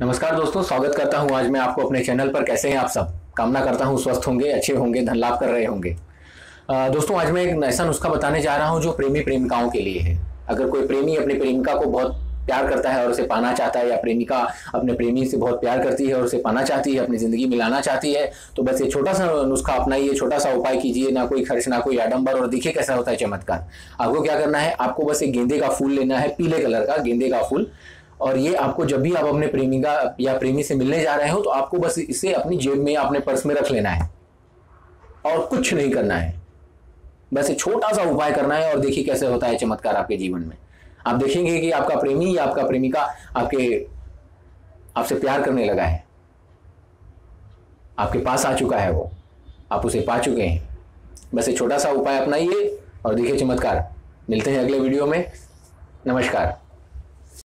नमस्कार दोस्तों, स्वागत करता हूँ आज मैं आपको अपने चैनल पर। कैसे हैं आप सब? कामना करता हूँ, स्वस्थ होंगे, अच्छे होंगे धन लाभ कर रहे होंगे। दोस्तों, आज मैं एक ऐसा नुस्खा बताने जा रहा हूँ जो प्रेमी प्रेमिकाओं के लिए है। अगर कोई प्रेमी अपनी प्रेमिका को बहुत प्यार करता है और उसे पाना चाहता है, या प्रेमिका अपने प्रेमी से बहुत प्यार करती है और उसे पाना चाहती है, अपनी ज़िंदगी मिलाना चाहती है तो बस ये छोटा सा नुस्खा अपनाइए छोटा सा उपाय कीजिए, ना कोई खर्च, ना कोई आडंबर, और दिखे कैसा होता है चमत्कार। आपको क्या करना है? आपको बस एक गेंदे का फूल लेना है, पीले कलर का गेंदे का फूल। और ये आपको जब भी आप अपने प्रेमिका या प्रेमी से मिलने जा रहे हो तो आपको बस इसे अपनी जेब में या अपने पर्स में रख लेना है। और कुछ नहीं करना है। बस एक छोटा सा उपाय करना है और देखिए कैसे होता है चमत्कार आपके जीवन में। आप देखेंगे कि आपका प्रेमी या आपका प्रेमिका आपके, आपसे प्यार करने लगा है। आपके पास आ चुका है वो। आप उसे पा चुके हैं। बस एक छोटा सा उपाय अपनाइए और देखिए चमत्कार। मिलते हैं अगले वीडियो में। नमस्कार।